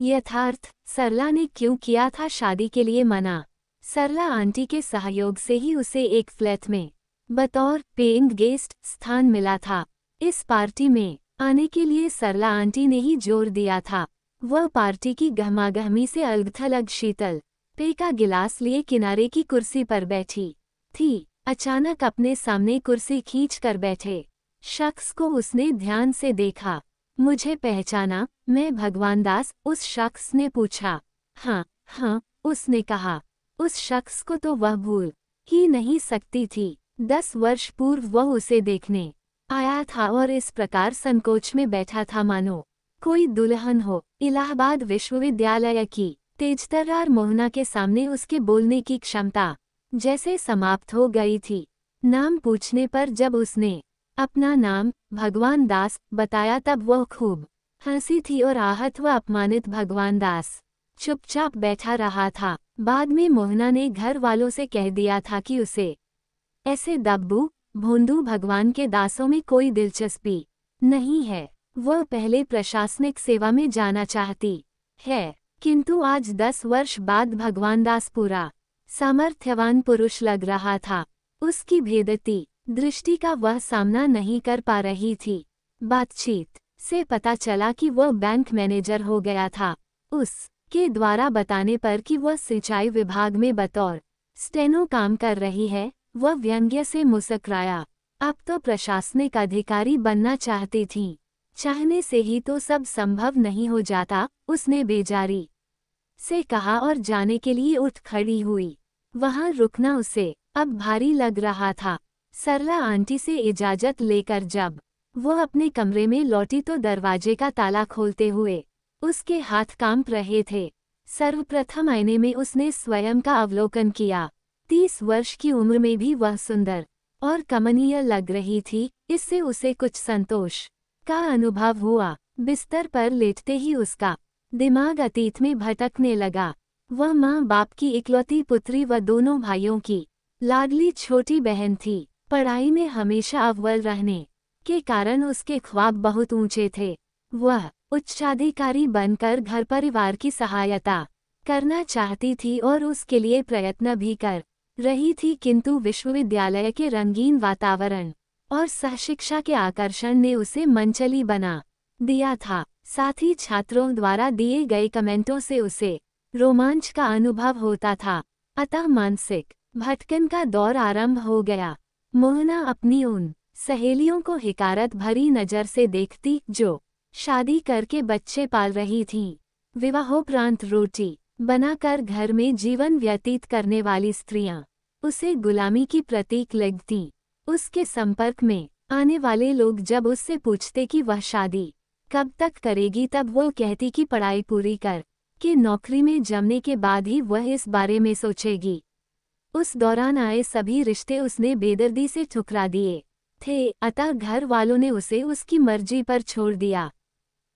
यथार्थ, सरला ने क्यों किया था शादी के लिए मना? सरला आंटी के सहयोग से ही उसे एक फ्लैट में, बतौर पेइंग गेस्ट स्थान मिला था। इस पार्टी में आने के लिए सरला आंटी ने ही ज़ोर दिया था। वह पार्टी की गहमागहमी से अलग शीतल पे का गिलास लिए किनारे की कुर्सी पर बैठी थी। अचानक अपने सामने कुर्सी खींच कर बैठे। शख्स को उसने ध्यान से देखा। मुझे पहचाना, मैं भगवान दास, उस शख्स ने पूछा। हाँ हाँ उसने कहा। उस शख्स को तो वह भूल ही नहीं सकती थी। दस वर्ष पूर्व वह उसे देखने आया था और इस प्रकार संकोच में बैठा था, मानो कोई दुल्हन हो। इलाहाबाद विश्वविद्यालय की तेजतरार मोहना के सामने उसके बोलने की क्षमता जैसे समाप्त हो गई थी। नाम पूछने पर जब उसने अपना नाम भगवान दास बताया तब वह खूब हँसी थी और आहत व अपमानित भगवान दास चुपचाप बैठा रहा था। बाद में मोहना ने घर वालों से कह दिया था कि उसे, ऐसे दब्बू, भोंदू भगवान के दासों में कोई दिलचस्पी नहीं है। वह पहले प्रशासनिक सेवा में जाना चाहती है, किंतु आज दस वर्ष बाद भगवान दास पूरा सामर्थ्यवान पुरुष लग रहा था। उसकी भेदती दृष्टि का वह सामना नहीं कर पा रही थी। बातचीत से पता चला कि वह बैंक मैनेजर हो गया था। उस के द्वारा बताने पर कि वह सिंचाई विभाग में बतौर स्टेनो काम कर रही है, वह व्यंग्य से मुस्कराया। अब तो प्रशासनिक अधिकारी बनना चाहती थी। चाहने से ही तो सब संभव नहीं हो जाता, उसने बेजारी से कहा और जाने के लिए उठ खड़ी हुई। वहाँ रुकना उसे अब भारी लग रहा था। सरला आंटी से इजाज़त लेकर जब वह अपने कमरे में लौटी तो दरवाजे का ताला खोलते हुए उसके हाथ काँप रहे थे। सर्वप्रथम आईने में उसने स्वयं का अवलोकन किया। तीस वर्ष की उम्र में भी वह सुंदर और कमनीय लग रही थी, इससे उसे कुछ संतोष का अनुभव हुआ। बिस्तर पर लेटते ही उसका दिमाग अतीत में भटकने लगा। वह माँ बाप की इकलौती पुत्री व दोनों भाइयों की लाडली छोटी बहन थी। पढ़ाई में हमेशा अव्वल रहने के कारण उसके ख्वाब बहुत ऊँचे थे। वह उच्चाधिकारी बनकर घर परिवार की सहायता करना चाहती थी और उसके लिए प्रयत्न भी कर रही थी, किंतु विश्वविद्यालय के रंगीन वातावरण और सहशिक्षा के आकर्षण ने उसे मंचली बना दिया था। साथ ही छात्रों द्वारा दिए गए कमेंटों से उसे रोमांच का अनुभव होता था। अतः मानसिक भटकन का दौर आरंभ हो गया। मोहना अपनी उन सहेलियों को हिकारत भरी नज़र से देखती, जो शादी करके बच्चे पाल रही थीं। विवाहोपरांत रोटी बनाकर घर में जीवन व्यतीत करने वाली स्त्रियाँ उसे गुलामी की प्रतीक लगती। उसके संपर्क में आने वाले लोग जब उससे पूछते कि वह शादी कब तक करेगी, तब वो कहती कि पढ़ाई पूरी कर कि नौकरी में जमने के बाद ही वह इस बारे में सोचेगी। उस दौरान आए सभी रिश्ते उसने बेदर्दी से ठुकरा दिए। थे, अतः घर वालों ने उसे उसकी मर्ज़ी पर छोड़ दिया।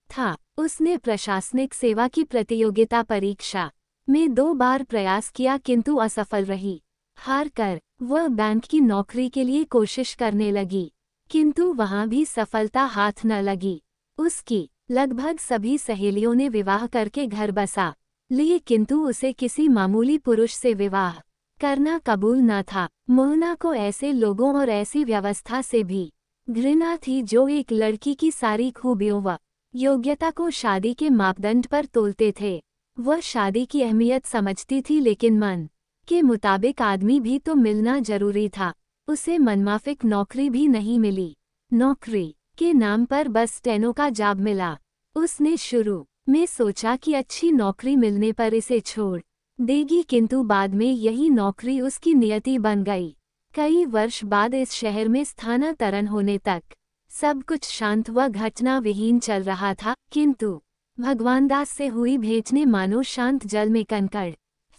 था, उसने प्रशासनिक सेवा की प्रतियोगिता परीक्षा में दो बार प्रयास किया किंतु असफल रही। हार कर, वह बैंक की नौकरी के लिए कोशिश करने लगी, किंतु वहाँ भी सफलता हाथ न लगी। उसकी, लगभग सभी सहेलियों ने विवाह करके घर बसा, लिए किंतु उसे किसी मामूली पुरुष से विवाह करना कबूल न था। मोहना को ऐसे लोगों और ऐसी व्यवस्था से भी घृणा थी जो एक लड़की की सारी खूबियों व योग्यता को शादी के मापदंड पर तोलते थे। वह शादी की अहमियत समझती थी लेकिन मन के मुताबिक आदमी भी तो मिलना ज़रूरी था। उसे मनमाफिक नौकरी भी नहीं मिली। नौकरी के नाम पर बस स्टेनो का जाब मिला। उसने शुरू में सोचा कि अच्छी नौकरी मिलने पर इसे छोड़ देगी किंतु बाद में यही नौकरी उसकी नियति बन गई। कई वर्ष बाद इस शहर में स्थानांतरण होने तक, सब कुछ शांत व घटना विहीन चल रहा था, किंतु, भगवान दास से हुई भेंट ने मानो शांत जल में कंकड़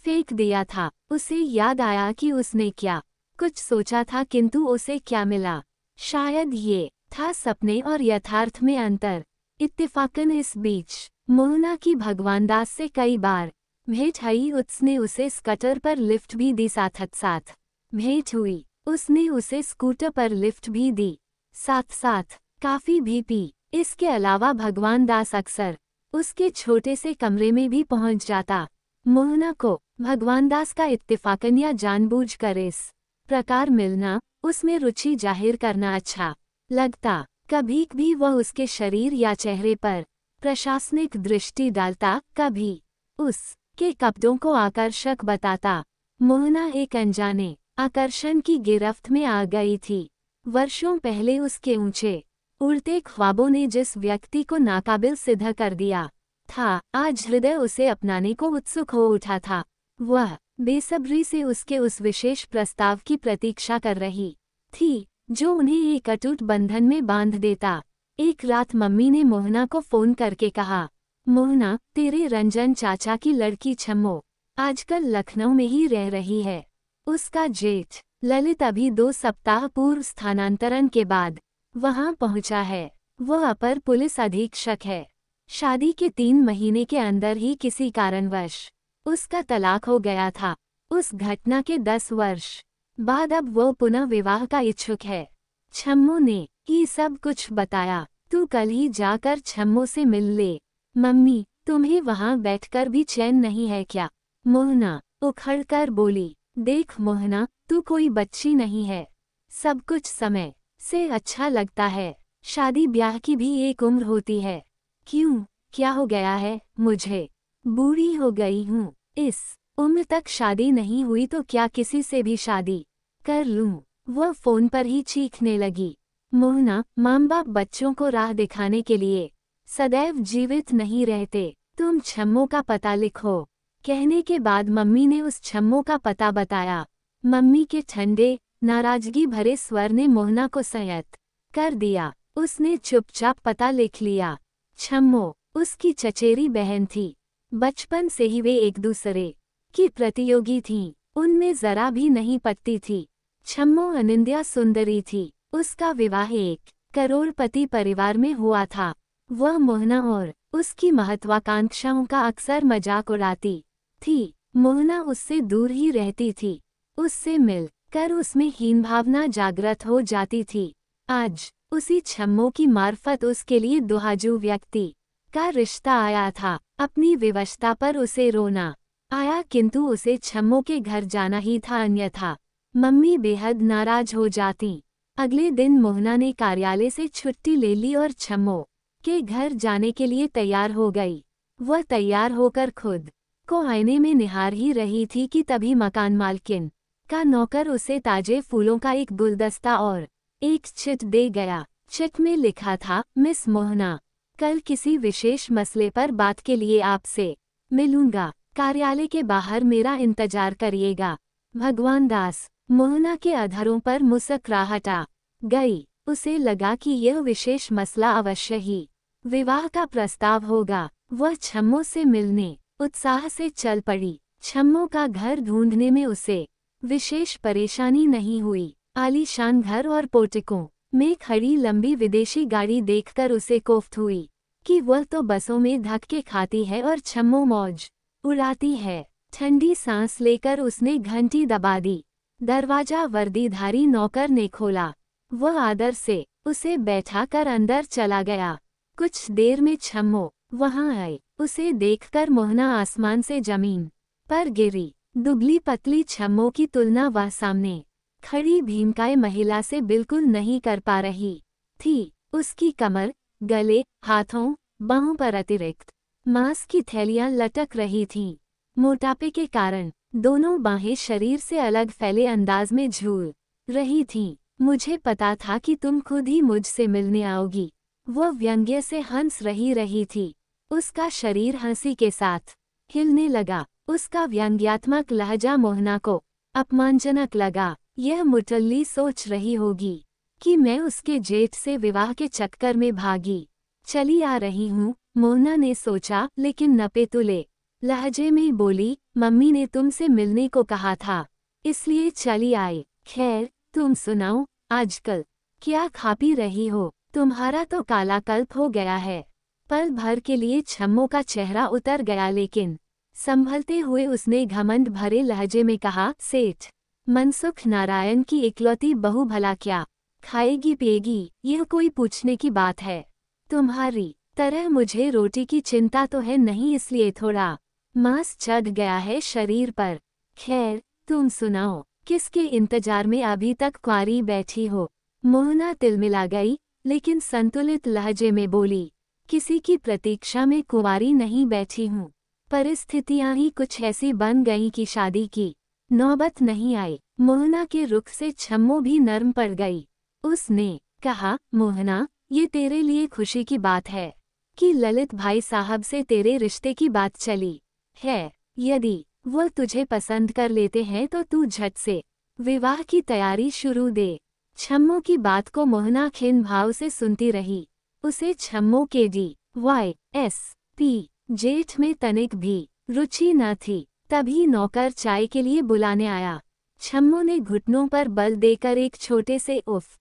फेंक दिया था। उसे याद आया कि उसने क्या, कुछ सोचा था किंतु उसे क्या मिला। शायद ये, था सपने और यथार्थ में अंतर। इत्तेफाकन इस बीच, मोहना की भगवान दास से कई बार भेंट हुई, उसने उसे स्कटर पर लिफ्ट भी दी साथ साथ। भेंट हुई, उसने उसे स्कूटर पर लिफ्ट भी दी, साथ साथ काफ़ी भी पी। इसके अलावा भगवान दास अक्सर उसके छोटे से कमरे में भी पहुँच जाता। मोहना को भगवान दास का इत्तेफाकन या जानबूझ कर इस प्रकार मिलना, उसमें रुचि ज़ाहिर करना अच्छा लगता। कभी भी वह उसके शरीर या चेहरे पर प्रशासनिक दृष्टि डालता, कभी उस के कपड़ों को आकर्षक बताता। मोहना एक अनजाने आकर्षण की गिरफ्त में आ गई थी। वर्षों पहले उसके ऊँचे, उड़ते ख्वाबों ने जिस व्यक्ति को नाकाबिल सिद्ध कर दिया था, आज हृदय उसे अपनाने को उत्सुक हो उठा था। वह बेसब्री से उसके उस विशेष प्रस्ताव की प्रतीक्षा कर रही थी, जो उन्हें एक अटूट बंधन में बाँध देता। एक रात मम्मी ने मोहना को फ़ोन करके कहा मोहना, तेरे रंजन चाचा की लड़की छम्मो, आजकल लखनऊ में ही रह रही है। उसका जेठ, ललित अभी दो सप्ताह पूर्व स्थानांतरण के बाद वहाँ पहुँचा है। वह अपर पुलिस अधीक्षक है। शादी के तीन महीने के अंदर ही किसी कारणवश उसका तलाक हो गया था। उस घटना के दस वर्ष बाद अब वो पुनः विवाह का इच्छुक है। छम्मू ने ही सब कुछ बताया। तू कल ही जाकर छम्मू से मिल ले। मम्मी, तुम्हें वहाँ बैठकर भी चैन नहीं है क्या? मोहना, उखड़कर बोली, देख मोहना, तू कोई बच्ची नहीं है। सब कुछ समय से अच्छा लगता है। शादी ब्याह की भी एक उम्र होती है। क्यों? क्या हो गया है? मुझे बूढ़ी हो गई हूँ। इस उम्र तक शादी नहीं हुई तो क्या किसी से भी शादी कर लूँ? वह फ़ोन पर ही चीखने लगी। मोहना माम बाप बच्चों को राह दिखाने के लिए सदैव जीवित नहीं रहते। तुम छम्मो का पता लिखो। कहने के बाद मम्मी ने उस छम्मो का पता बताया। मम्मी के ठंडे, नाराज़गी भरे स्वर ने मोहना को संयत कर दिया। उसने चुपचाप पता लिख लिया। छम्मो, उसकी चचेरी बहन थी। बचपन से ही वे एक दूसरे की प्रतियोगी थीं। उनमें जरा भी नहीं पत्ती थी। छम्मो अनिंद्या सुंदरी थी। उसका विवाह एक करोड़पति परिवार में हुआ था। वह मोहना और उसकी महत्वाकांक्षाओं का अक्सर मज़ाक उड़ाती थी। मोहना उससे दूर ही रहती थी। उससे मिल कर उसमें हीन भावना जागृत हो जाती थी। आज उसी छम्मो की मार्फत उसके लिए दुहाजू व्यक्ति का रिश्ता आया था। अपनी विवशता पर उसे रोना आया, किंतु उसे छम्मो के घर जाना ही था अन्यथा। मम्मी बेहद नाराज़ हो जाती। अगले दिन मोहना ने कार्यालय से छुट्टी ले ली और छम्मो के घर जाने के लिए तैयार हो गई। वह तैयार होकर खुद को आईने में निहार ही रही थी कि तभी मकान मालकिन का नौकर उसे ताजे फूलों का एक गुलदस्ता और एक चिट दे गया। चिट में लिखा था, मिस मोहना, कल किसी विशेष मसले पर बात के लिए आपसे मिलूँगा। कार्यालय के बाहर मेरा इंतज़ार करिएगा। भगवान दास, मोहना के अधरों पर मुस्कराहट गई। उसे लगा कि यह विशेष मसला अवश्य ही विवाह का प्रस्ताव होगा। वह छम्मो से मिलने, उत्साह से चल पड़ी। छम्मो का घर ढूँढने में उसे विशेष परेशानी नहीं हुई। आलीशान घर और पोटिकों में खड़ी लंबी विदेशी गाड़ी देखकर उसे कोफ्त हुई कि वह तो बसों में धक्के खाती है और छम्मो मौज उड़ाती है। ठंडी सांस लेकर उसने घंटी दबा दी। दरवाज़ा वर्दीधारी नौकर ने खोला। वह आदर से उसे बैठा कर अंदर चला गया। कुछ देर में छम्मो वहाँ आए। उसे देखकर मोहना आसमान से ज़मीन पर गिरी। दुबली पतली छम्मो की तुलना वह सामने। खड़ी भीमकाय महिला से बिल्कुल नहीं कर पा रही थी। उसकी कमर, गले, हाथों, बाहों पर अतिरिक्त मांस की थैलियाँ लटक रही थीं। मोटापे के कारण दोनों बाहें शरीर से अलग फैले अंदाज में झूल रही थीं। मुझे पता था कि तुम खुद ही मुझसे मिलने आओगी। वह व्यंग्य से हंस रही रही थी। उसका शरीर हँसी के साथ हिलने लगा। उसका व्यंग्यात्मक लहजा मोहना को अपमानजनक लगा। यह मुटल्ली सोच रही होगी कि मैं उसके जेठ से विवाह के चक्कर में भागी। चली आ रही हूँ, मोहना ने सोचा, लेकिन नपे तुले लहजे में बोली, मम्मी ने तुमसे मिलने को कहा था, इसलिए चली आई। खैर, तुम सुनाओ, आजकल क्या खा पी रही हो? तुम्हारा तो काला कल्प हो गया है। पल भर के लिए छम्मो का चेहरा उतर गया लेकिन, संभलते हुए उसने घमंड भरे लहजे में कहा, सेठ, मनसुख नारायण की इकलौती बहु भला क्या? खाएगी पिएगी, यह कोई पूछने की बात है। तुम्हारी तरह मुझे रोटी की चिंता तो है नहीं इसलिए थोड़ा मांस चढ़ गया है शरीर पर। खैर, तुम सुनाओ, किसके इंतज़ार में अभी तक क्वारी बैठी हो? मोहना तिलमिला गई लेकिन संतुलित लहजे में बोली, किसी की प्रतीक्षा में कुंवारी नहीं बैठी हूँ, परिस्थितियाँ ही कुछ ऐसी बन गई कि शादी की नौबत नहीं आई। मोहना के रुख से छम्मो भी नर्म पड़ गई। उसने कहा, मोहना, ये तेरे लिए खुशी की बात है कि ललित भाई साहब से तेरे रिश्ते की बात चली। है, यदि वो तुझे पसंद कर लेते हैं तो तू झट से विवाह की तैयारी शुरू दे। छम्मो की बात को मोहना खिन भाव से सुनती रही। उसे छम्मो के डी, वाई, एस, पी, जेठ में तनिक भी रुचि न थी, तभी नौकर चाय के लिए बुलाने आया। छम्मो ने घुटनों पर बल देकर एक छोटे से उफ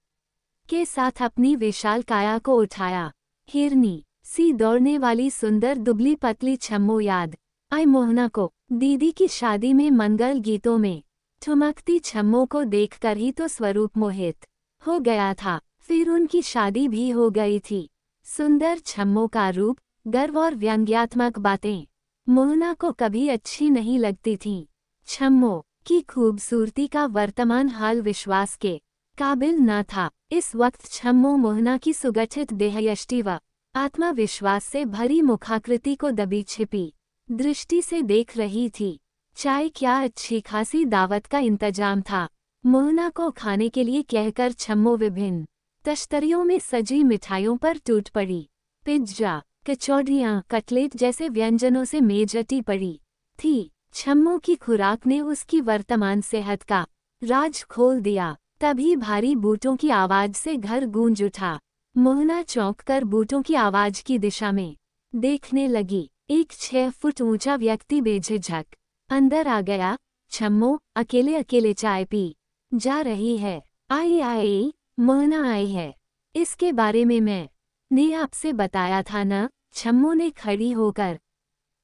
के साथ अपनी विशाल काया को उठाया। हिरनी, सी दौड़ने वाली सुंदर दुबली पतली छम्मो याद। आई मोहना को, दीदी की शादी में मंगल गीतों में। ठुमकती छम्मों को देखकर ही तो स्वरूप मोहित हो गया था। फिर उनकी शादी भी हो गई थी। सुंदर छम्मों का रूप, गर्व और व्यंग्यात्मक बातें, मोहना को कभी अच्छी नहीं लगती थीं। छम्मो की खूबसूरती का वर्तमान हाल विश्वास के काबिल न था। इस वक्त छम्मो मोहना की सुगठित देहयष्टि व आत्मविश्वास से भरी मुखाकृति को दबी छिपी दृष्टि से देख रही थी। चाय क्या अच्छी खासी दावत का इंतज़ाम था। मोहना को खाने के लिए कहकर छम्मो विभिन्न तश्तरियों में सजी मिठाइयों पर टूट पड़ी। पिज्जा, कचौड़ियाँ, कटलेट जैसे व्यंजनों से मेजटी पड़ी। थी, छम्मो की खुराक ने उसकी वर्तमान सेहत का राज खोल दिया। तभी भारी बूटों की आवाज़ से घर गूंज उठा। मोहना चौंक कर बूटों की आवाज़ की दिशा में देखने लगी। एक छह फुट ऊँचा व्यक्ति बेझिझक अंदर आ गया, छम्मो, अकेले अकेले चाय पी। जा रही है। आई आई, मोहना आई है। इसके बारे में मैं, ने आपसे बताया था न, छम्मो ने खड़ी होकर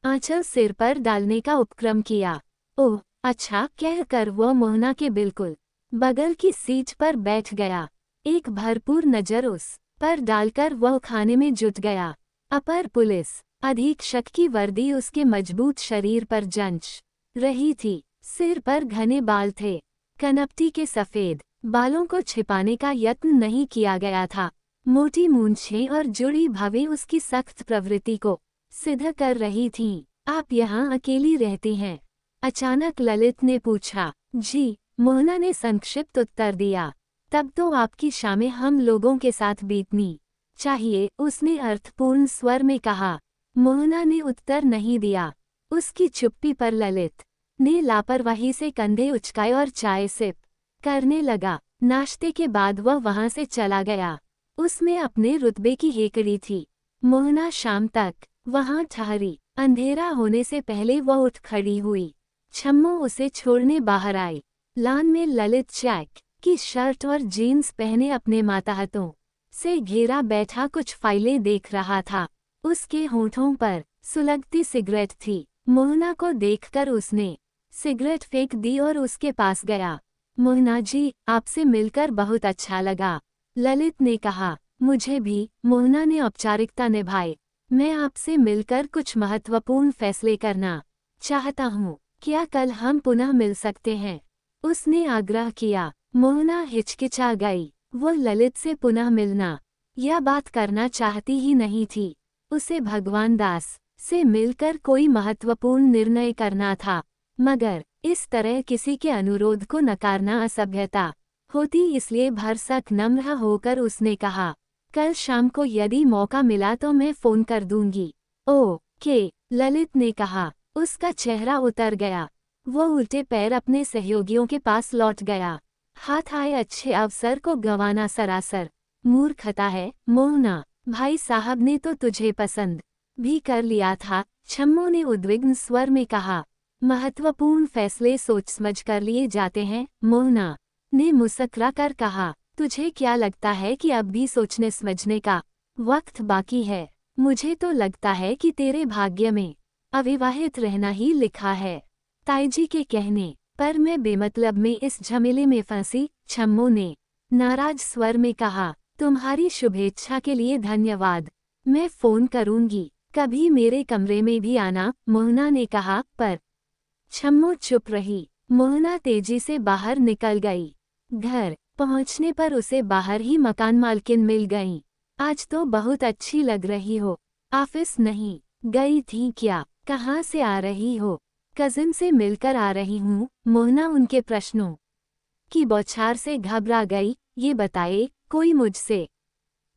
आंचल सिर पर डालने का उपक्रम किया। ओह अच्छा कहकर वह मोहना के बिल्कुल बगल की सीट पर बैठ गया। एक भरपूर नज़र उस पर डालकर वह खाने में जुट गया। अपर पुलिस अधीक्षक की वर्दी उसके मज़बूत शरीर पर जंच रही थी। सिर पर घने बाल थे। कनपटी के सफ़ेद बालों को छिपाने का यत्न नहीं किया गया था। मोटी मूंछें और जुड़ी भवें उसकी सख्त प्रवृत्ति को सिद्ध कर रही थीं। आप यहाँ अकेली रहती हैं। अचानक ललित ने पूछा, जी, मोहना ने संक्षिप्त उत्तर दिया। तब तो आपकी शामें हम लोगों के साथ बीतनी। चाहिए, उसने अर्थपूर्ण स्वर में कहा। मोहना ने उत्तर नहीं दिया। उसकी चुप्पी पर ललित ने लापरवाही से कंधे उचकाए और चाय सिप करने लगा। नाश्ते के बाद वह वहाँ से चला गया। उसमें अपने रुतबे की हेकड़ी थी। मोहना शाम तक वहाँ ठहरी। अंधेरा होने से पहले वह उठ खड़ी हुई। छम्मो उसे छोड़ने बाहर आई। लान में ललित चैक की शर्ट और जीन्स पहने अपने माताहतों से घेरा बैठा कुछ फाइलें देख रहा था। उसके होठों पर सुलगती सिगरेट थी। मोहना को देखकर उसने सिगरेट फेंक दी और उसके पास गया। मोहना जी, आपसे मिलकर बहुत अच्छा लगा। ललित ने कहा, मुझे भी, मोहना ने औपचारिकता निभाई। मैं आपसे मिलकर कुछ महत्वपूर्ण फैसले करना चाहता हूँ। क्या कल हम पुनः मिल सकते हैं? उसने आग्रह किया। मोहना हिचकिचा गई। वो ललित से पुनः मिलना यह बात करना चाहती ही नहीं थी। उसे भगवान दास से मिलकर कोई महत्वपूर्ण निर्णय करना था, मगर इस तरह किसी के अनुरोध को नकारना असभ्यता होती इसलिए भरसक नम्र होकर उसने कहा, कल शाम को यदि मौका मिला तो मैं फ़ोन कर दूँगी। ओ, के? ललित ने कहा, उसका चेहरा उतर गया। वो उल्टे पैर अपने सहयोगियों के पास लौट गया। हाथ आए अच्छे अवसर को गंवाना सरासर। मूर्खता है मोहना भाई साहब ने तो तुझे पसंद भी कर लिया था छम्मो ने उद्विग्न स्वर में कहा। महत्वपूर्ण फैसले सोच समझ कर लिए जाते हैं, मोहना, ने मुस्करा कर कहा। तुझे क्या लगता है कि अब भी सोचने समझने का वक्त बाकी है? मुझे तो लगता है कि तेरे भाग्य में अविवाहित रहना ही लिखा है, ताईजी के कहने। पर मैं बेमतलब में इस झमेले में फंसी छम्मो ने नाराज़ स्वर में कहा। तुम्हारी शुभेच्छा के लिए धन्यवाद। मैं फ़ोन करूँगी। कभी मेरे कमरे में भी आना, मोहना ने कहा, पर छम्मो चुप रही। मोहना तेज़ी से बाहर निकल गई। घर पहुँचने पर उसे बाहर ही मकान मालकिन मिल गई। आज तो बहुत अच्छी लग रही हो। ऑफ़िस नहीं, गई थी क्या? कहाँ से आ रही हो? कजिन से मिलकर आ रही हूँ। मोहना उनके प्रश्नों की बौछार से घबरा गई। ये बताए, कोई मुझसे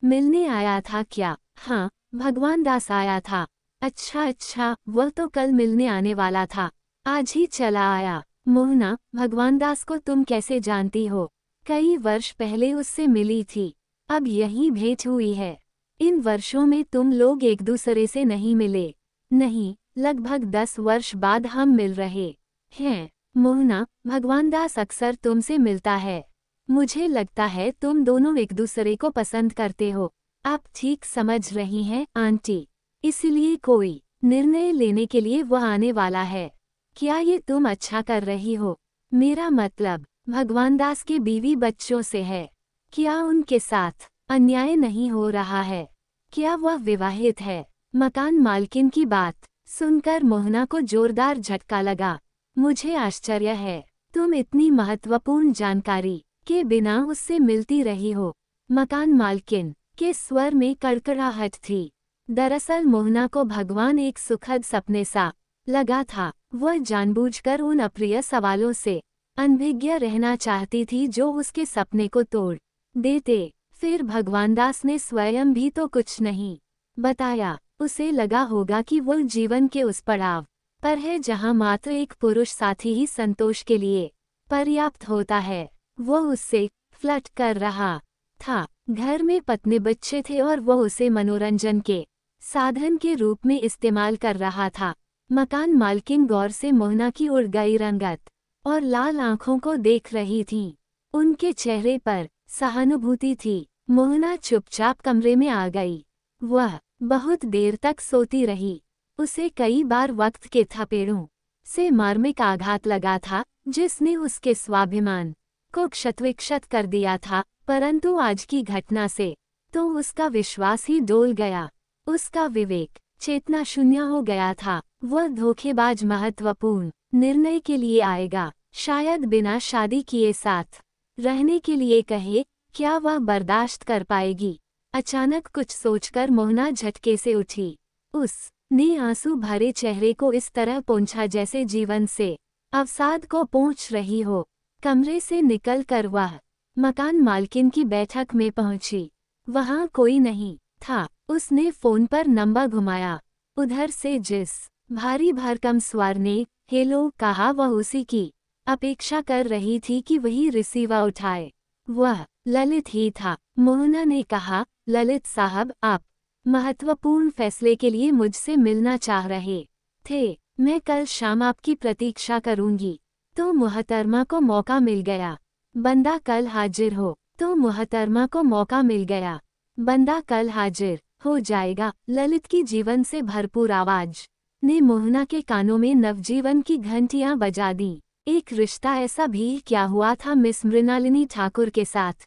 मिलने आया था क्या? हाँ भगवान दास आया था। अच्छा अच्छा वह तो कल मिलने आने वाला था। आज ही चला आया। मोहना, भगवान दास को तुम कैसे जानती हो? कई वर्ष पहले उससे मिली थी। अब यही भेंट हुई है। इन वर्षों में तुम लोग एक दूसरे से नहीं मिले। नहीं, लगभग दस वर्ष बाद हम मिल रहे। हैं, मोहना, भगवान दास अक्सर तुमसे मिलता है। मुझे लगता है तुम दोनों एक दूसरे को पसंद करते हो। आप ठीक समझ रही हैं, आंटी। इसलिए कोई निर्णय लेने के लिए वह आने वाला है। क्या ये तुम अच्छा कर रही हो? मेरा मतलब भगवान दास के बीवी बच्चों से है। क्या उनके साथ अन्याय नहीं हो रहा है? क्या वह विवाहित है? मकान मालकिन की बात सुनकर मोहना को जोरदार झटका लगा। मुझे आश्चर्य है, तुम इतनी महत्वपूर्ण जानकारी के बिना उससे मिलती रही हो। मकान मालकिन के स्वर में कड़कड़ाहट थी। दरअसल मोहना को भगवान एक सुखद सपने सा लगा था। वह जानबूझकर उन अप्रिय सवालों से अनभिज्ञ रहना चाहती थी जो उसके सपने को तोड़ देते। फिर भगवान दास ने स्वयं भी तो कुछ नहीं बताया। उसे लगा होगा कि वो जीवन के उस पड़ाव पर है जहाँ मात्र एक पुरुष साथी ही संतोष के लिए पर्याप्त होता है। वह उससे फ्लट कर रहा था। घर में पत्नी बच्चे थे और वह उसे मनोरंजन के साधन के रूप में इस्तेमाल कर रहा था। मकान मालकिन गौर से मोहना की उड़ गई रंगत और लाल आँखों को देख रही थी। उनके चेहरे पर सहानुभूति थी। मोहना चुपचाप कमरे में आ गई। वह बहुत देर तक सोती रही। उसे कई बार वक्त के थपेड़ों से मार्मिक आघात लगा था, जिसने उसके स्वाभिमान को क्षतविक्षत कर दिया था। परंतु आज की घटना से तो उसका विश्वास ही डोल गया। उसका विवेक चेतना शून्य हो गया था। वह धोखेबाज महत्वपूर्ण निर्णय के लिए आएगा। शायद बिना शादी किए साथ रहने के लिए कहे, क्या वह बर्दाश्त कर पाएगी? अचानक कुछ सोचकर मोहना झटके से उठी। उस ने आँसू भरे चेहरे को इस तरह पहुँचा जैसे जीवन से अवसाद को पहुँच रही हो। कमरे से निकल कर वह मकान मालकिन की बैठक में पहुँची। वहाँ कोई नहीं था। उसने फ़ोन पर नंबर घुमाया। उधर से जिस भारी भरकम स्वर ने, हेलो, कहा, वह उसी की अपेक्षा कर रही थी कि वही रिसीवा उठाए। वह ललित ही था। मोहना ने कहा, ललित साहब, आप महत्वपूर्ण फैसले के लिए मुझसे मिलना चाह रहे थे। मैं कल शाम आपकी प्रतीक्षा करूँगी। तो मुहतरमा को मौका मिल गया। बंदा कल हाजिर हो तो मुहतरमा को मौका मिल गया। बंदा कल हाजिर हो जाएगा, ललित की जीवन से भरपूर आवाज़। ने मोहना के कानों में नवजीवन की घंटियाँ बजा दी। एक रिश्ता ऐसा भी क्या हुआ था मिस मृणालिनी ठाकुर के साथ?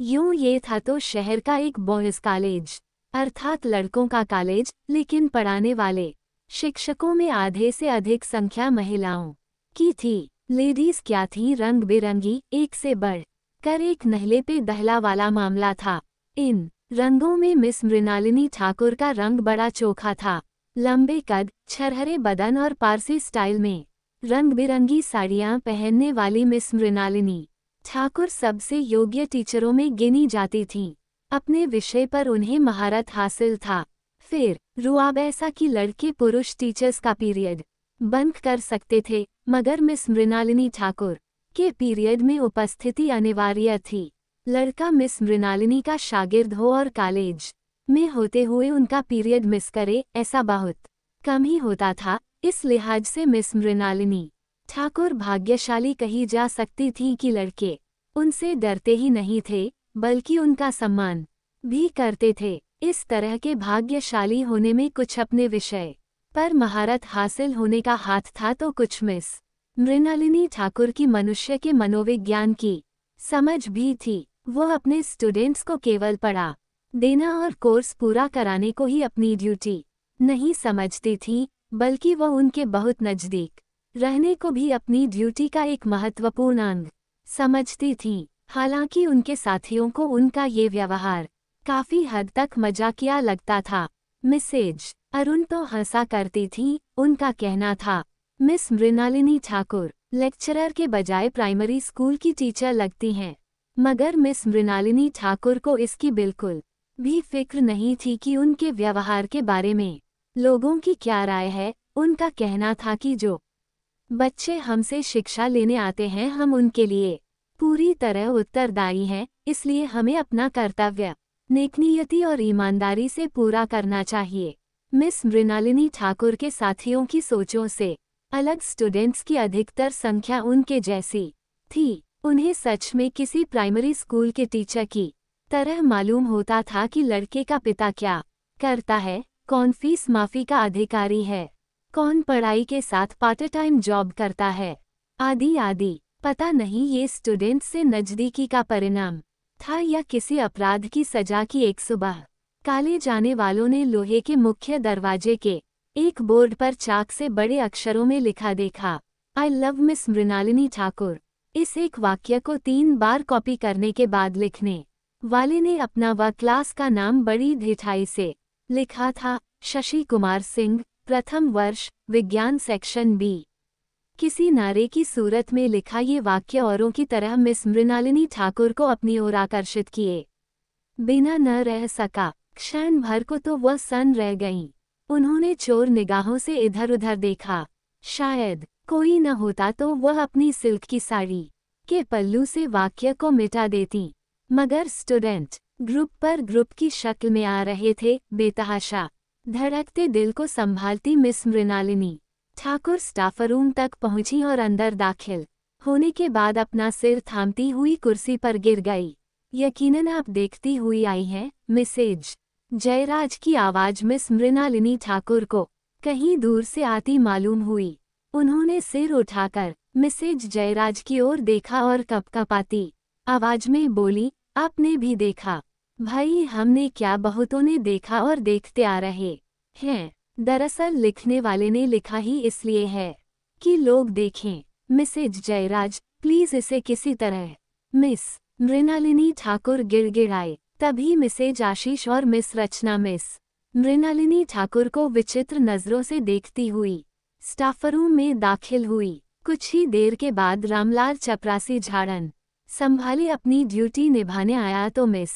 यूँ ये था तो शहर का एक बॉयज़ कॉलेज अर्थात लड़कों का कॉलेज लेकिन पढ़ाने वाले, शिक्षकों में आधे से अधिक संख्या महिलाओं की थी। लेडीज़ क्या थी? रंग बिरंगी, एक से बढ़। कर एक नहले पे दहला वाला मामला था। इन रंगों में मिस मृणालिनी ठाकुर का रंग बड़ा चोखा था। लंबे कद, छरहरे बदन और पारसी स्टाइल में। रंग बिरंगी साड़ियाँ पहनने वाली मिस मृणालिनी। ठाकुर सबसे योग्य टीचरों में गिनी जाती थीं। अपने विषय पर उन्हें महारत हासिल था। फिर रुआबैसा की लड़के पुरुष टीचर्स का पीरियड। बंद कर सकते थे, मगर मिस मृणालिनी ठाकुर के पीरियड में उपस्थिति अनिवार्य थी। लड़का मिस मृणालिनी का शागिर्द हो और कॉलेज में होते हुए उनका पीरियड मिस करे, ऐसा बहुत कम ही होता था, इस लिहाज से मिस मृणालिनी ठाकुर भाग्यशाली कही जा सकती थी कि लड़के उनसे डरते ही नहीं थे, बल्कि उनका सम्मान भी करते थे। इस तरह के भाग्यशाली होने में कुछ अपने विषय पर महारत हासिल होने का हाथ था तो कुछ मिस। मृणालिनी ठाकुर की मनुष्य के मनोविज्ञान की समझ भी थी। वो अपने स्टूडेंट्स को केवल पढ़ा, देना और कोर्स पूरा कराने को ही अपनी ड्यूटी नहीं समझती थी, बल्कि वह उनके बहुत नज़दीक रहने को भी अपनी ड्यूटी का एक महत्वपूर्ण अंग समझती थी। हालाँकि उनके साथियों को उनका ये व्यवहार काफ़ी हद तक मजाकिया लगता था। मिसेज, अरुण तो हंसा करती थी, उनका कहना था, मिस मृणालिनी ठाकुर, लेक्चरर के बजाय प्राइमरी स्कूल की टीचर लगती हैं, मगर मिस मृणालिनी ठाकुर को इसकी बिल्कुल भी फ़िक्र नहीं थी कि उनके व्यवहार के बारे में लोगों की क्या राय है, उनका कहना था कि जो बच्चे हमसे शिक्षा लेने आते हैं, हम उनके लिए पूरी तरह उत्तरदायी हैं, इसलिए हमें अपना कर्तव्य नेकनीयति और ईमानदारी से पूरा करना चाहिए। मिस मृणालिनी ठाकुर के साथियों की सोचों से अलग स्टूडेंट्स की अधिकतर संख्या उनके जैसी थी। उन्हें सच में किसी प्राइमरी स्कूल के टीचर की तरह मालूम होता था कि लड़के का पिता क्या करता है, कौन फ़ीस माफ़ी का अधिकारी है, कौन पढ़ाई के साथ पार्ट टाइम जॉब करता है आदि आदि पता नहीं ये स्टूडेंट से नजदीकी का परिणाम था या किसी अपराध की सजा की एक सुबह। काले जाने वालों ने लोहे के मुख्य दरवाजे के एक बोर्ड पर चाक से बड़े अक्षरों में लिखा, देखा I love miss Mrinalini Thakur. इस एक वाक्य को तीन बार कॉपी करने के बाद लिखने वाले ने अपना व क्लास का नाम बड़ी ढिठाई से लिखा था, शशि कुमार सिंह, प्रथम वर्ष, विज्ञान सेक्शन बी। किसी नारे की सूरत में लिखा ये वाक्य औरों की तरह मिस मृणालिनी ठाकुर को अपनी ओर आकर्षित किए। बिना न रह सका, क्षण भर को तो वह सन रह गईं। उन्होंने चोर निगाहों से इधर उधर देखा। शायद कोई न होता तो वह अपनी सिल्क की साड़ी के पल्लू से वाक्य को मिटा देती। मगर स्टूडेंट ग्रुप पर ग्रुप की शक्ल में आ रहे थे बेतहाशा। धड़कते दिल को संभालती miss Mrinalini. Thakur staff room तक पहुँची और अंदर दाखिल। होने के बाद अपना सिर थामती हुई कुर्सी पर गिर गई। यकीनन आप देखती हुई आई हैं, मिसेज। जयराज की आवाज़ मिस मृणालिनी ठाकुर को कहीं दूर से आती मालूम हुई। उन्होंने सिर उठाकर मिसेज जयराज की ओर देखा और कपकपाती आवाज़ में बोली, आपने भी देखा। भाई, हमने क्या बहुतों ने देखा और देखते आ रहे हैं। दरअसल लिखने वाले ने लिखा ही इसलिए है कि लोग देखें। मिसेज जयराज, प्लीज़ इसे किसी तरह। मिस मृणालिनी ठाकुर गिड़गिड़ाए। तभी मिसेज आशीष और मिस रचना मिस मृणालिनी ठाकुर को विचित्र नज़रों से देखती हुई स्टाफरूम में दाखिल हुई। कुछ ही देर के बाद रामलाल चपरासी झाड़न, संभाले अपनी ड्यूटी निभाने आया तो मिस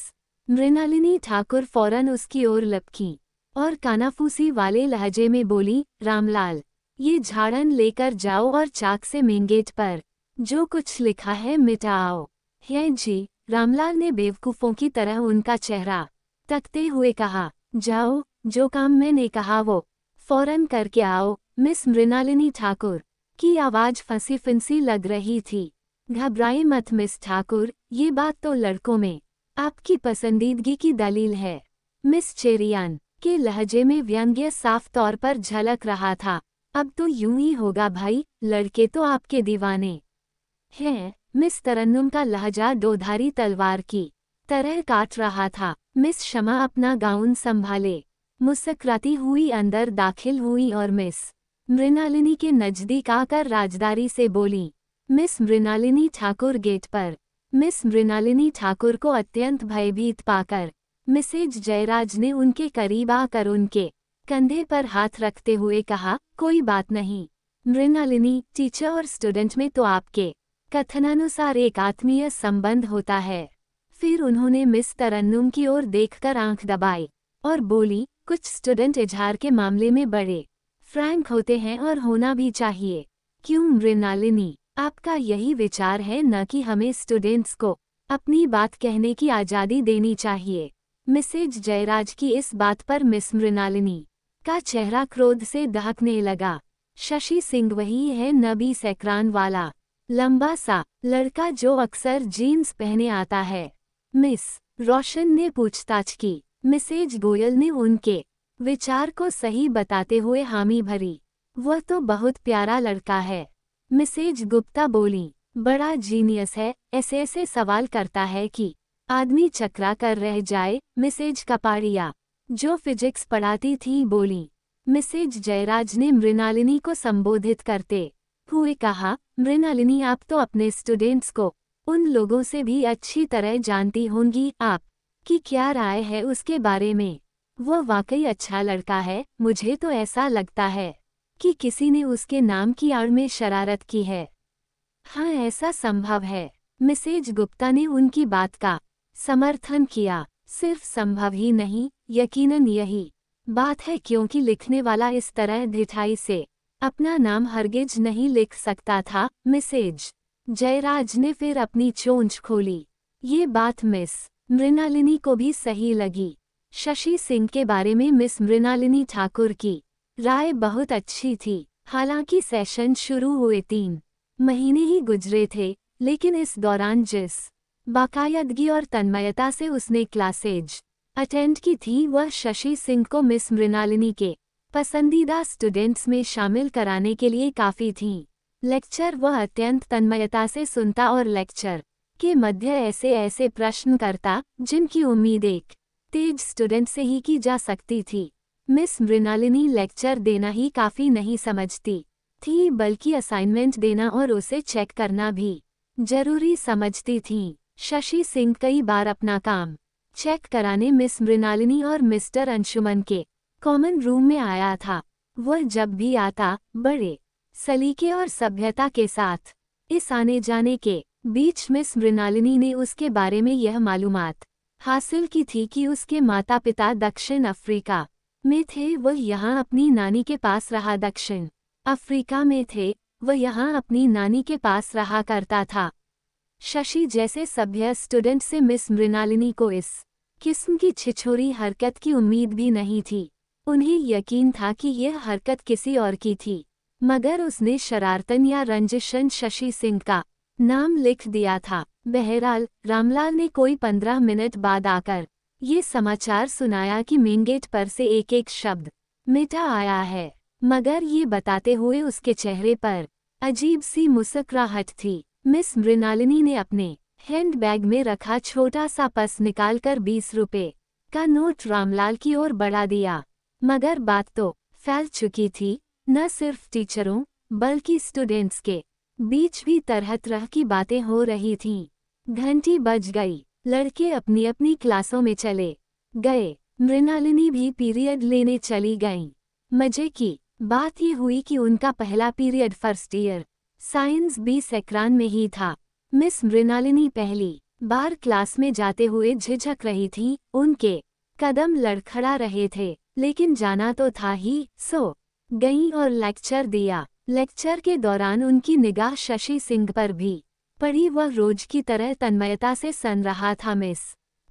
मृणालिनी ठाकुर फ़ौरन उसकी ओर लपकी। और कानाफूसी वाले लहजे में बोली, रामलाल, ये झाड़न लेकर जाओ और चाक से मेन गेट पर। जो कुछ लिखा है मिटाओ। है जी, रामलाल ने बेवकूफ़ों की तरह उनका चेहरा तकते हुए कहा, जाओ, जो काम मैंने कहा वो। फ़ौरन करके आओ, मिस मृणालिनी ठाकुर की आवाज़ फंसी फिंसी लग रही थी। घबराए मत मिस ठाकुर, ये बात तो लड़कों में आपकी पसंदीदगी की दलील है। मिस चेरियान के लहजे में व्यंग्य साफ़ तौर पर झलक रहा था। अब तो यूँ ही होगा भाई, लड़के तो आपके दीवाने। हैं, मिस तरन्नुम का लहजा दोधारी तलवार की तरह काट रहा था। मिस शमा अपना गाउन संभाले। मुस्कराती हुई अंदर दाखिल हुई और मिस मृणालिनी के नज़दीक आकर राजदारी से बोली, मिस मृणालिनी ठाकुर गेट पर। मिस मृणालिनी ठाकुर को अत्यंत भयभीत पाकर मिसेज जयराज ने उनके करीब आकर उनके कंधे पर हाथ रखते हुए कहा, कोई बात नहीं। मृणालिनी, टीचर और स्टूडेंट में तो आपके कथनानुसार एक आत्मीय संबंध होता है। फिर उन्होंने मिस तरन्नुम की ओर देखकर आँख दबाई और बोली, कुछ स्टूडेंट इजहार के मामले में बड़े फ्रैंक होते हैं और होना भी चाहिए। क्यों मृणालिनी? आपका यही विचार है न कि हमें स्टूडेंट्स को अपनी बात कहने की आज़ादी देनी चाहिए। मिसेज जयराज की इस बात पर मिस मृणालिनी का चेहरा क्रोध से दहकने लगा। शशि सिंह वही है नबी सैकरान वाला। लंबा सा लड़का जो अक्सर जीन्स पहने आता है। मिस रोशन ने पूछताछ की। मिसेज गोयल ने उनके विचार को सही बताते हुए हामी भरी। वह तो बहुत प्यारा लड़का है। मिसेज गुप्ता बोली, बड़ा जीनियस है। ऐसे ऐसे सवाल करता है कि आदमी चकरा कर रह जाए, मिसेज कपाड़िया। जो फिजिक्स पढ़ाती थी बोली, मिसेज जयराज ने मृणालिनी को संबोधित करते। हुए कहा, मृणालिनी, आप तो अपने स्टूडेंट्स को, उन लोगों से भी अच्छी तरह जानती होंगी आप, की क्या राय है उसके बारे में। वो वाकई अच्छा लड़का है, मुझे तो ऐसा लगता है, कि किसी ने उसके नाम की आड़ में शरारत की है। हाँ ऐसा संभव है। मिसेज गुप्ता ने उनकी बात का समर्थन किया। सिर्फ़ संभव ही नहीं, यकीनन यही। बात है क्योंकि लिखने वाला इस तरह ढिठाई से अपना नाम हरगिज नहीं लिख सकता था। मिसेज। जयराज ने फिर अपनी चोंच खोली। ये बात मिस मृणालिनी को भी सही लगी। शशि सिंह के बारे में मिस मृणालिनी ठाकुर की राय बहुत अच्छी थी। हालाँकि सेशन शुरू हुए तीन महीने ही गुजरे थे, लेकिन इस दौरान जिस बाकायदगी और तन्मयता से उसने क्लासेज, अटेंड की थी वह शशि सिंह को मिस मृणालिनी के पसंदीदा स्टूडेंट्स में शामिल कराने के लिए काफ़ी थीं। लेक्चर वह अत्यंत तन्मयता से सुनता और लेक्चर के मध्य ऐसे ऐसे प्रश्न करता, जिनकी उम्मीद एक तेज स्टूडेंट से ही की जा सकती थी। मिस मृणालिनी लेक्चर देना ही काफ़ी नहीं समझती थी, बल्कि असाइनमेंट देना और उसे चेक करना भी ज़रूरी समझती थीं। शशि सिंह कई बार अपना काम चेक कराने मिस मृणालिनी और मिस्टर अंशुमन के कॉमन रूम में आया था। वह जब भी आता, बड़े, सलीके और सभ्यता के साथ, इस आने जाने के बीच मिस मृणालिनी ने उसके बारे में यह मालूमात हासिल की थी कि उसके माता पिता दक्षिण अफ्रीका में थे। वह यहाँ अपनी नानी के पास रहा। दक्षिण अफ्रीका में थे। वह यहाँ अपनी नानी के पास रहा करता था। शशि जैसे सभ्य स्टूडेंट से मिस मृणालिनी को इस किस्म की छिछोरी हरकत की उम्मीद भी नहीं थी। उन्हें यकीन था कि यह हरकत किसी और की थी। मगर उसने शरारतन या रंजिशन शशि सिंह का नाम लिख दिया था। बहरहाल, रामलाल ने कोई पंद्रह मिनट बाद आकर ये समाचार सुनाया कि मेनगेट पर से एक एक शब्द मिटा आया है। मगर ये बताते हुए उसके चेहरे पर अजीब सी मुस्कुराहट थी। मिस मृणालिनी ने अपने हैंडबैग में रखा छोटा सा पस निकालकर बीस रुपए का नोट रामलाल की ओर बढ़ा दिया। मगर बात तो फैल चुकी थी, न सिर्फ़ टीचरों, बल्कि स्टूडेंट्स के बीच भी तरह तरह की बातें हो रही थीं। घंटी बज गई, लड़के अपनी अपनी क्लासों में चले गए। मृणालिनी भी पीरियड लेने चली गईं। मज़े की बात ये हुई कि उनका पहला period first year science B section में ही था। मिस मृणालिनी पहली बार क्लास में जाते हुए झिझक रही थी, उनके कदम लड़खड़ा रहे थे, लेकिन जाना तो था ही, सो, गई और लेक्चर दिया। लेक्चर के दौरान उनकी निगाह शशि सिंह पर भी पड़ी, वह रोज की तरह तन्मयता से सन रहा था, मिस।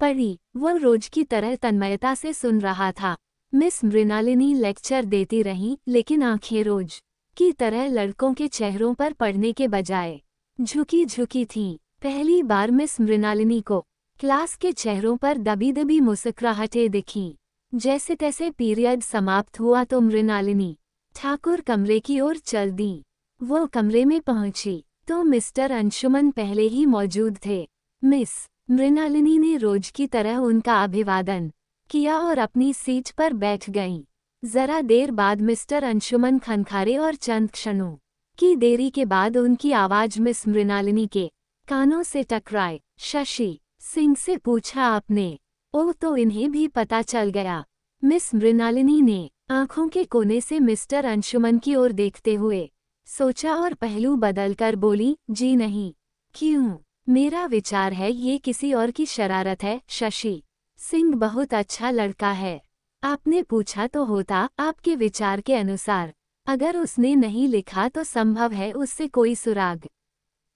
पढ़ी, वह रोज की तरह तन्मयता से सुन रहा था। मिस मृणालिनी लेक्चर देती रहीं, लेकिन आँखें रोज की तरह लड़कों के चेहरों पर पड़ने के बजाय, झुकी झुकी थीं। पहली बार मिस मृणालिनी को क्लास के चेहरों पर दबी दबी मुस्कुराहटें दिखीं। जैसे तैसे पीरियड समाप्त हुआ तो मृणालिनी ठाकुर कमरे की ओर चल दी। वो कमरे में पहुँची तो मिस्टर अंशुमन पहले ही मौजूद थे। मिस मृणालिनी ने रोज की तरह उनका अभिवादन किया और अपनी सीट पर बैठ गईं। जरा देर बाद मिस्टर अंशुमन खनखारे और चंद क्षणों की देरी के बाद उनकी आवाज़ मिस मृणालिनी के कानों से टकराए। शशि सिंह से पूछा, आपने ओह तो इन्हें भी पता चल गया? मिस मृणालिनी ने आँखों के कोने से मिस्टर अंशुमन की ओर देखते हुए सोचा और पहलू बदलकर बोली, जी नहीं, क्यों? मेरा विचार है, ये किसी और की शरारत है। शशि सिंह बहुत अच्छा लड़का है। आपने पूछा तो होता आपके विचार के अनुसार। अगर उसने नहीं लिखा तो संभव है उससे कोई सुराग।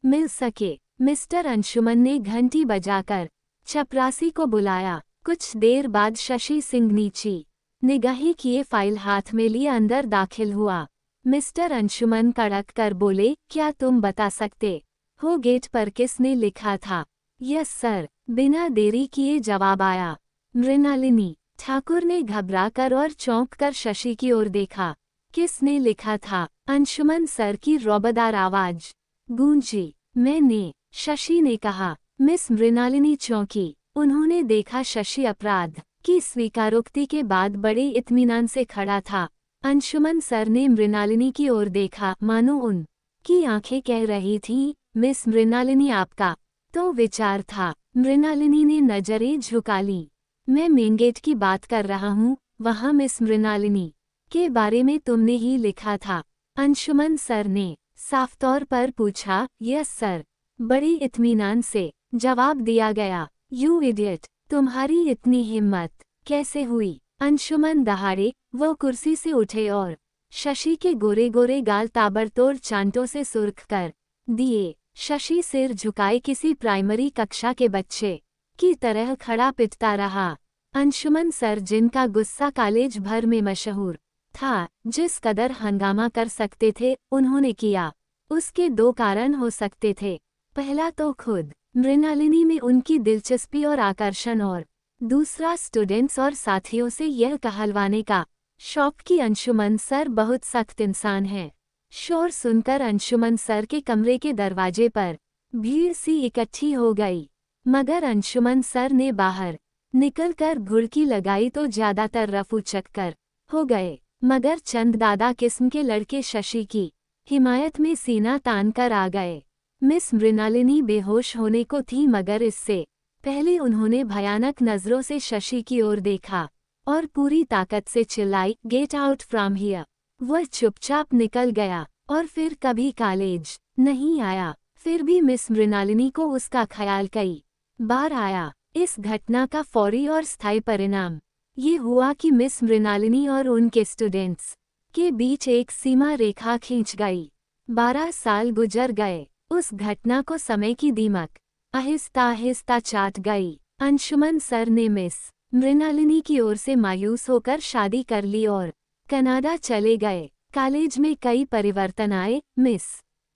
मिल सके। मिस्टर अंशुमन ने घंटी बजाकर चपरासी को बुलाया। कुछ देर बाद शशि सिंह नीची निगाही किए फ़ाइल हाथ में लिए अंदर दाखिल हुआ। मिस्टर अंशुमन कड़क कर बोले, क्या तुम बता सकते हो गेट पर किसने लिखा था? Yes sir. बिना देरी किए जवाब आया। मृणालिनी ठाकुर ने घबराकर और चौंक कर शशि की ओर देखा। किसने लिखा था? अंशुमन सर की रौबदार आवाज़। गूंजी, मैंने, शशि ने कहा। मिस मृणालिनी चौंकी। उन्होंने देखा शशि अपराध, की स्वीकारोक्ति के बाद बड़े इत्मीनान से खड़ा था। अंशुमन सर ने मृणालिनी की ओर देखा। मानो उन, की आँखें कह रही थीं, मिस मृणालिनी आपका। तो विचार था। मृणालिनी ने नज़रें झुका ली। मैं मेन गेट की बात कर रहा हूँ, वहाँ मिस मृणालिनी, के बारे में तुमने ही लिखा था। अंशुमन सर ने साफ़ तौर पर पूछा, यस, सर। बड़ी इत्मीनान से जवाब दिया गया, यू इडियट, तुम्हारी इतनी हिम्मत कैसे हुई? अंशुमन दहाड़े, वो कुर्सी से उठे और शशि के गोरे गोरे गाल ताबड़तोड़ चांटों से सुर्ख कर दिए। शशि सिर झुकाए किसी प्राइमरी कक्षा के बच्चे की तरह खड़ा पिटता रहा। अंशुमन सर, जिनका गुस्सा कॉलेज भर में मशहूर था, जिस कदर हंगामा कर सकते थे, उन्होंने किया। उसके दो कारण हो सकते थे। पहला तो खुद, मृणालिनी में उनकी दिलचस्पी और आकर्षण और दूसरा स्टूडेंट्स और साथियों से यह कहलवाने का शौक की अंशुमन सर बहुत सख्त इंसान है। शोर सुनकर अंशुमन सर के कमरे के दरवाजे पर भीड़ सी इकट्ठी हो गई। मगर अंशुमन सर ने बाहर निकलकर घुड़की लगाई तो ज़्यादातर रफू चक्कर हो गए। मगर चंद दादा किस्म के लड़के शशि की हिमायत में सीना तान कर आ गए। मिस मृणालिनी बेहोश होने को थी, मगर इससे पहले उन्होंने भयानक नज़रों से शशि की ओर देखा और पूरी ताकत से चिल्लाई गेट आउट फ्रॉम हियर वह चुपचाप निकल गया और फिर कभी कॉलेज नहीं आया। फिर भी मिस मृणालिनी को उसका ख्याल कई। बार आया। इस घटना का फौरी और स्थायी परिणाम। ये हुआ कि मिस मृणालिनी और उनके स्टूडेंट्स के बीच एक सीमा रेखा खींच गई। बारह साल गुजर गए। उस घटना को समय की दीमक आहिस्ता आहिस्ता चाट गई। अंशुमन सर ने मिस मृणालिनी की ओर से मायूस होकर शादी कर ली और कनाडा चले गए। कॉलेज में कई परिवर्तन आए। मिस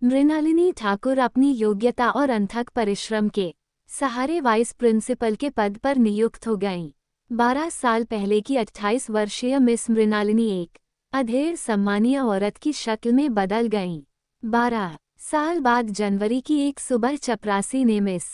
मृणालिनी ठाकुर अपनी योग्यता और अंथक परिश्रम के सहारे वाइस प्रिंसिपल के पद पर नियुक्त हो गईं। बारह साल पहले की अट्ठाईस वर्षीय मिस मृणालिनी एक अधेर सम्मानीय औरत की शक्ल में बदल गईं। बारह साल बाद जनवरी की एक सुबह चपरासी ने मिस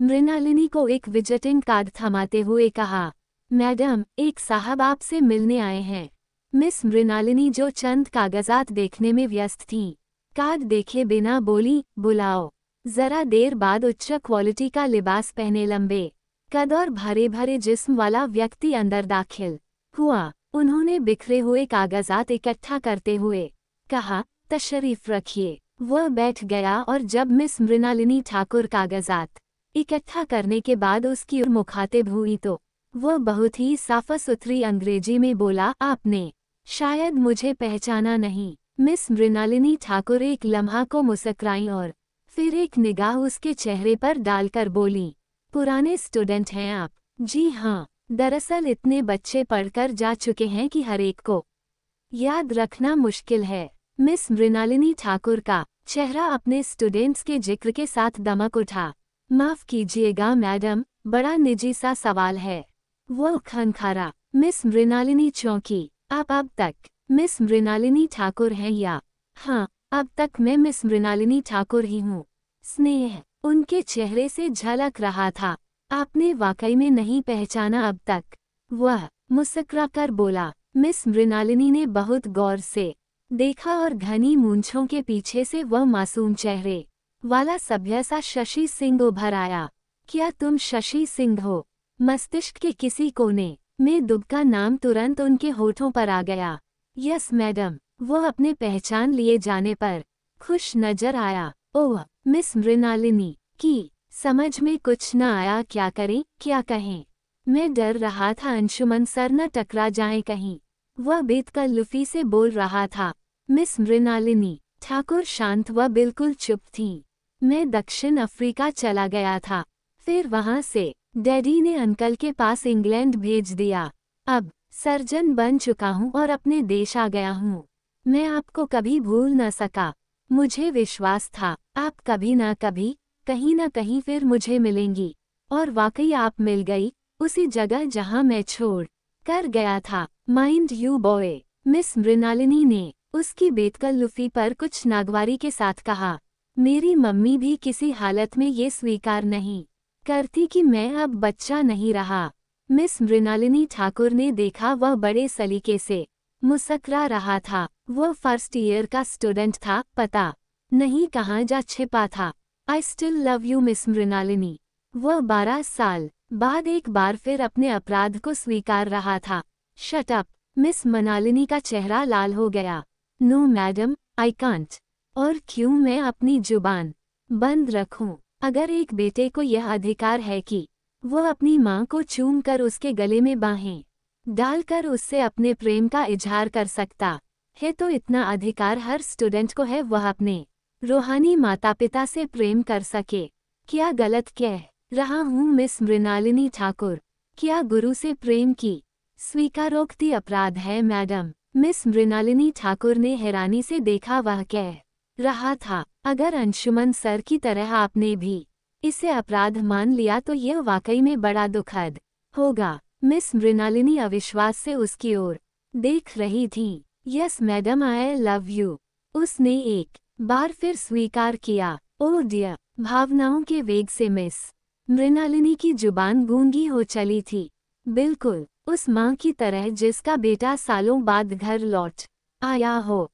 मृणालिनी को एक विजिटिंग कार्ड थमाते हुए कहा, मैडम, एक साहब आपसे मिलने आए हैं। मिस मृणालिनी जो चंद कागजात देखने में व्यस्त थीं, कार्ड देखे बिना बोली, बुलाओ। जरा देर बाद उच्च क्वालिटी का लिबास पहने लंबे, कद और भरे भरे जिस्म वाला व्यक्ति अंदर दाखिल हुआ। उन्होंने बिखरे हुए कागजात इकट्ठा करते हुए कहा, तशरीफ़ रखिए। वह बैठ गया और जब मिस मृणालिनी ठाकुर कागजात इकट्ठा करने के बाद उसकी ओर मुखातिब हुई तो वह बहुत ही साफ़ सुथरी अंग्रेज़ी में बोला, आपने शायद मुझे पहचाना नहीं। मिस मृणालिनी ठाकुर एक लम्हा को मुस्कराई और फिर एक निगाह उसके चेहरे पर डालकर बोली, पुराने स्टूडेंट हैं आप। जी हाँ दरअसल इतने बच्चे पढ़कर जा चुके हैं कि हर एक को याद रखना मुश्किल है। मिस मृणालिनी ठाकुर का चेहरा अपने स्टूडेंट्स के ज़िक्र के साथ दमक उठा। माफ़ कीजिएगा मैडम, बड़ा निजी सा सवाल है। वो खनखारा मिस मृणालिनी चौंकी, आप अब तक मिस मृणालिनी ठाकुर हैं या? हाँ अब तक मैं मिस मृणालिनी ठाकुर ही हूँ। स्नेह, उनके चेहरे से झलक रहा था। आपने वाकई में नहीं पहचाना अब तक। वह मुस्करा कर बोला, मिस मृणालिनी ने बहुत गौर से देखा और घनी मूंछों के पीछे से वह मासूम चेहरे वाला सभ्य सा शशि सिंह उभर आया। क्या तुम शशि सिंह हो? मस्तिष्क के किसी कोने में दुबका नाम तुरंत उनके होठों पर आ गया। Yes, madam. वह अपने पहचान लिए जाने पर खुश नज़र आया। ओह, मिस मृणालिनी, की समझ में कुछ न आया, क्या करें, क्या कहें? मैं डर रहा था, अंशुमन सर न टकरा जाए कहीं। वह बेतकल्लुफी से बोल रहा था, मिस मृणालिनी, ठाकुर शांत व बिल्कुल चुप थी। मैं दक्षिण अफ्रीका चला गया था। फिर वहाँ से डैडी ने अंकल के पास इंग्लैंड भेज दिया। अब सर्जन बन चुका हूँ और अपने देश आ गया हूँ। मैं आपको कभी भूल न सका। मुझे विश्वास था। आप कभी न कभी, कहीं न कहीं फिर मुझे मिलेंगी। और वाकई आप मिल गई, उसी जगह जहाँ मैं छोड़ कर गया था। Mind you boy, miss Mrinalini ने उसकी बेतकल्लुफी पर कुछ नागवारी के साथ कहा, मेरी मम्मी भी किसी हालत में ये स्वीकार नहीं करती कि मैं अब बच्चा नहीं रहा। मिस मृणालिनी ठाकुर ने देखा वह बड़े सलीके से मुस्करा रहा था। वह फ़र्स्ट ईयर का स्टूडेंट था, पता नहीं कहाँ जा छिपा था। I still love you miss Mrinalini. वह बारह साल बाद एक बार फिर अपने अपराध को स्वीकार रहा था। शटअप मिस मनालिनी का चेहरा लाल हो गया। नो मैडम आई कांट और क्यों मैं अपनी ज़ुबान बंद रखूँ? अगर एक बेटे को यह अधिकार है कि वह अपनी माँ को चूम कर उसके गले में बाहें। डालकर उससे अपने प्रेम का इजहार कर सकता। है तो इतना अधिकार हर स्टूडेंट को है, वह अपने रूहानी माता पिता से प्रेम कर सके। क्या गलत कह रहा हूँ मिस मृणालिनी ठाकुर। क्या गुरु से प्रेम की स्वीकारोक्ति अपराध है, मैडम? मिस मृणालिनी ठाकुर ने हैरानी से देखा, वह कह रहा था, अगर अंशुमन सर की तरह आपने भी इसे अपराध मान लिया तो यह वाकई में बड़ा दुखद होगा। मिस मृणालिनी अविश्वास से उसकी ओर देख रही थी। Yes, madam, I love you. उसने एक बार फिर स्वीकार किया। ओ डियर, भावनाओं के वेग से मिस। मृणालिनी की ज़ुबान गूँगी हो चली थी। बिल्कुल, उस माँ की तरह जिसका बेटा सालों बाद घर लौट आया हो